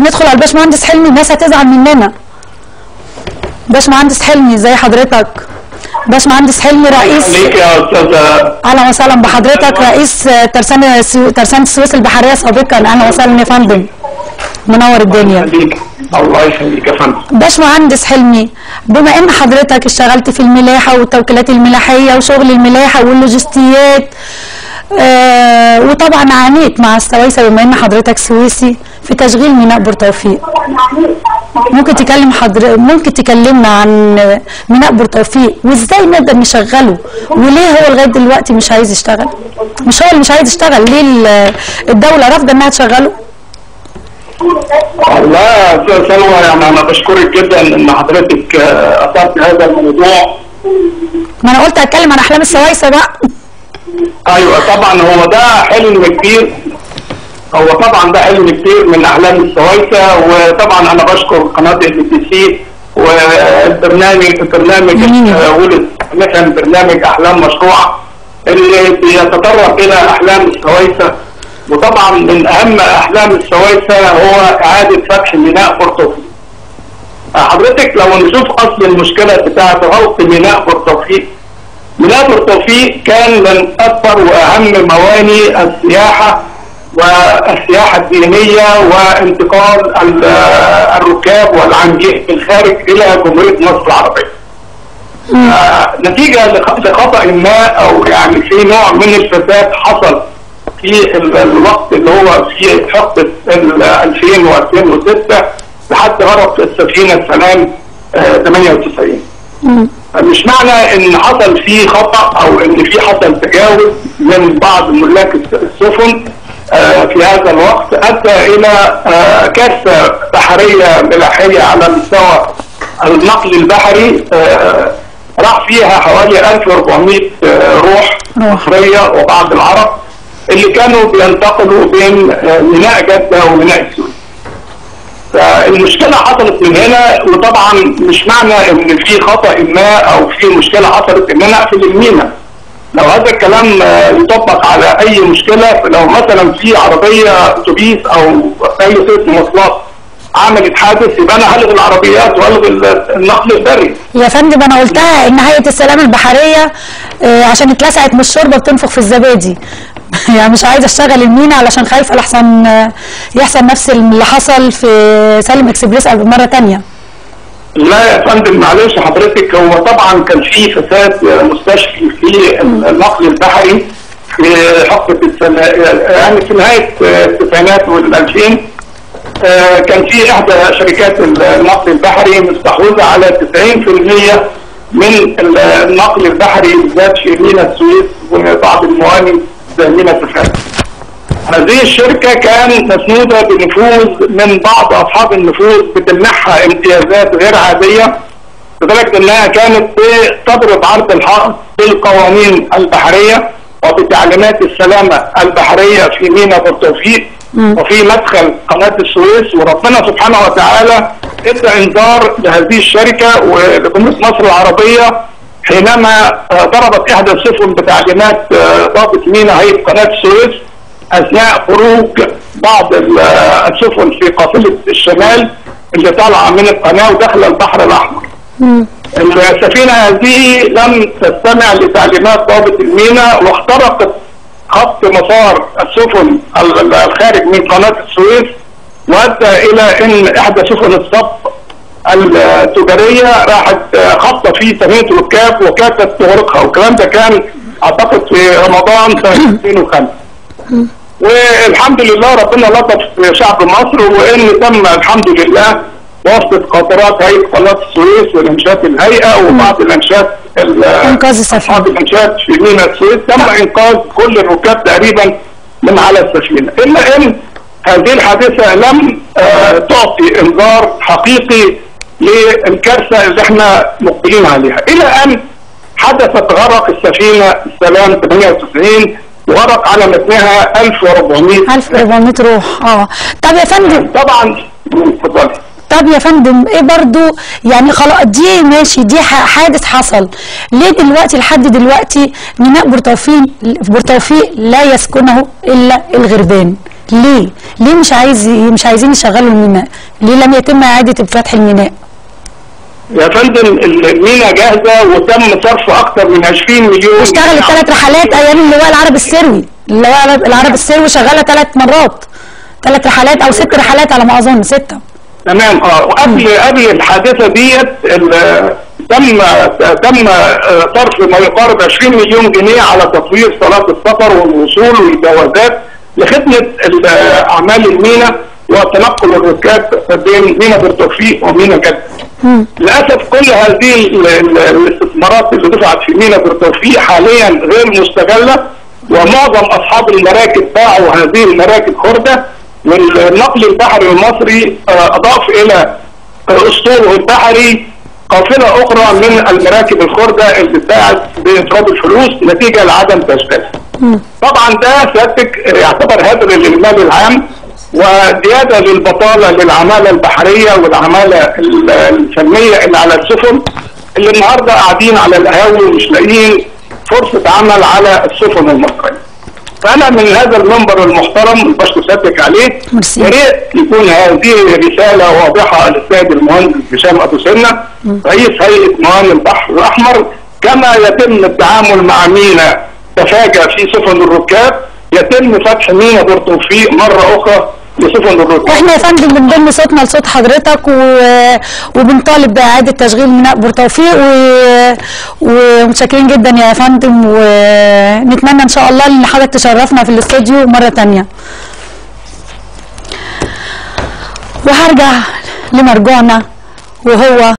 ندخل على الباشمهندس حلمي الناس هتزعل مننا. باشمهندس حلمي ازي حضرتك؟ باشمهندس حلمي رئيس ليك يا أستاذة. أهلا وسهلا بحضرتك رئيس ترسانة السو- ترسانة السويس البحرية سابقا. أهلا وسهلا يا فندم. منور الدنيا. الله يخليك. يا فندم. باشمهندس حلمي بما إن حضرتك اشتغلت في الملاحة والتوكيلات الملاحية وشغل الملاحة واللوجستيات آه وطبعا عانيت مع السويسة بما إن حضرتك سويسي في تشغيل ميناء بورتوفيق ممكن تكلم حضر ممكن تكلمنا عن ميناء بورتوفيق وازاي نقدر نشغله؟ وليه هو لغاية دلوقتي مش عايز يشتغل؟ مش هو اللي مش عايز يشتغل؟ ليه ال- الدولة رافضة إنها تشغله؟ والله يا أستاذ سلوى يعني أنا بشكرك جدا إن حضرتك أثرت هذا الموضوع. ما أنا قلت أتكلم عن أحلام السويسة بقى. أيوه طبعا هو ده حلم كبير هو طبعا ده حلم كتير من احلام السويسة وطبعا أنا بشكر قناة ال بي سي والبرنامج برنامج ولد مثلا برنامج احلام مشروعه اللي بيتطرق إلى احلام السويسة. وطبعا من أهم احلام السويسة هو إعادة فتح ميناء بورتوفيق آه، حضرتك لو نشوف أصل المشكلة بتاعة غلق ميناء بورتوفيق ميناء بورتوفيق كان من أكبر وأهم مواني السياحة والسياحة الدينية وانتقال ال- الركاب والعنجيه من الخارج إلى جمهورية مصر العربية. آه، نتيجة لخ- لخطأ ما أو يعني في نوع من الفساد حصل في ال- الوقت اللي هو في حقبة ال 2000 و2006 لحد غرق السفينة السلام آه، 98. مش معنى إن حصل فيه خطأ أو إن في حصل تجاوز من بعض ملاك الس- السفن آه، في هذا الوقت أدى إلى آه، كارثه بحرية ملاحية على مستوى النقل البحري آه، راح فيها حوالي 1400 آه، روح. مصرية وبعض العرب اللي كانوا بينتقلوا بين آه، ميناء جدة وميناء السويس. فالمشكلة حصلت من هنا وطبعا مش معنى إن في خطأ ما أو في مشكلة حصلت إن أنا أقفل المينا لو هذا الكلام آه، يطبق على أي مشكلة لو مثلا في عربية أتوبيس أو أي وسيله مواصلات عملت حادث يبقى أنا هلغي العربيات والغي ال- النقل البري يا فندم أنا قلتها إن هيئة السلام البحرية آه، عشان اتلسعت من الشوربة بتنفخ في الزبادي. يعني مش عايزة أشتغل المينا علشان خايفه لحسن آه، يحصل نفس اللي حصل في سالم إكسبريس مرة تانية. لا يا فندم معلش حضرتك هو طبعا كان في فساد مستشفي في النقل البحري في حقبة السنة يعني في نهاية التسعينات والألفين آه، كان في إحدى شركات النقل البحري مستحوذة على 90% من النقل البحري بالذات في ميناء السويس وبعض المواني زي ميناء سفارة. هذه الشركة كان مسنودة بنفوذ من بعض أصحاب النفوذ بتمنحها امتيازات غير عادية لدرجة أنها كانت تضرب عرض الحائط بالقوانين البحرية وبتعليمات السلامة البحرية في ميناء بورتوفيق وفي مدخل قناة السويس. وربنا سبحانه وتعالى إدى إنذار لهذه الشركة ولجمهورية مصر العربية حينما ضربت إحدى السفن بتعليمات ضابط ميناء هيئة قناة السويس. أثناء خروج بعض ال- السفن في قافلة الشمال اللي طالعة من القناة وداخله البحر الأحمر. السفينة هذه لم تستمع لتعليمات ضابط الميناء واخترقت خط مسار السفن ال- ال- الخارج من قناة السويس وأدى إلى إن إحدى سفن الصب التجارية راحت خاطه في سفينه ركاب وكادت تغرقها والكلام ده كان أعتقد في رمضان سنة 2005. والحمد لله ربنا لطف شعب مصر وإن تم الحمد لله واسطه قطارات هيئة قناة السويس والانشاءات الهيئة وبعض الإنشاءات ال- إنقاذ السفينة. اصحاب الإنشاءات في ميناء السويس. تم إنقاذ كل الركاب تقريبا من على السفينة. إلا إن هذه الحادثة لم آه، تعطي إنذار حقيقي للكارثه اللي إحنا مقبلين عليها. إلى إن حدثت غرق السفينة السلام 98 وغرق على متنها 1400 1400 روح. آه. طب يا فندم. طبعا. اتفضلي طب يا فندم إيه برضو؟ يعني خلاص دي ماشي دي حادث حصل. ليه دلوقتي لحد دلوقتي ميناء بورتوفيق بورتوفيق لا يسكنه إلا الغربان؟ ليه؟ ليه مش عايز مش عايزين يشغلوا الميناء؟ ليه لم يتم إعادة فتح الميناء؟ يا فندم المينا جاهزة وتم صرف أكثر من 20 مليون. اشتغلت ثلاث رحلات أيام اللواء العرب السروي. اللواء العرب السروي شغالة ثلاث مرات. ثلاث رحلات أو ست رحلات على ما أظن ستة. تمام. آه وقبل قبل الحادثة ديت تم تم آه، صرف ما يقارب 20 مليون جنيه على تطوير صالات السفر والوصول والجوازات لخدمة ال- أعمال المينا وتنقل الركاب. بين مينا بالتوفيق ومينا جده. للأسف كل هذه ال- ال- الاستثمارات اللي دفعت في مينا بالتوفيق حاليا غير مستغلة ومعظم أصحاب المراكب باعوا هذه المراكب خردة والنقل البحري المصري آه، أضاف إلى اسطوله البحري قافلة أخرى من المراكب الخردة اللي اتباعت بافراد الفلوس نتيجة لعدم تجديدها. طبعا ده سيادتك يعتبر هدر للمال العام وزيادة للبطالة للعمالة البحرية والعمالة ال- الفنية اللي على السفن اللي النهارده قاعدين على القهاوي ومش لاقيين فرصة عمل على السفن المصرية. فأنا من هذا المنبر المحترم بشكر سيادتك عليه. يا ريت يكون هذه رسالة واضحة للسيد المهندس هشام أبو سنة رئيس هيئة موانئ البحر الأحمر كما يتم التعامل مع مينا تفاجأ في سفن الركاب يتم فتح مينا بورتوفيق مرة أخرى إحنا يا فندم بنضم صوتنا لصوت حضرتك و... وبنطالب بإعادة تشغيل ميناء بورتوفيق و... ومتشكرين جدا يا فندم ونتمنى إن شاء الله إن حضرتك تشرفنا في الاستوديو مرة تانية. وهرجع لمرجوعنا وهو